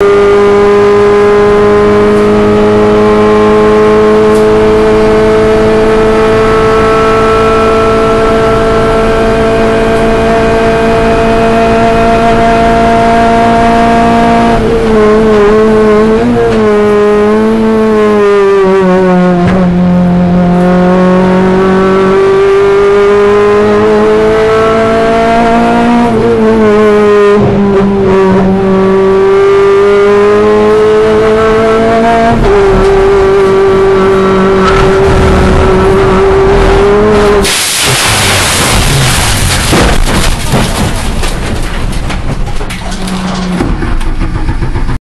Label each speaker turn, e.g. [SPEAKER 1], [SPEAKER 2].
[SPEAKER 1] you.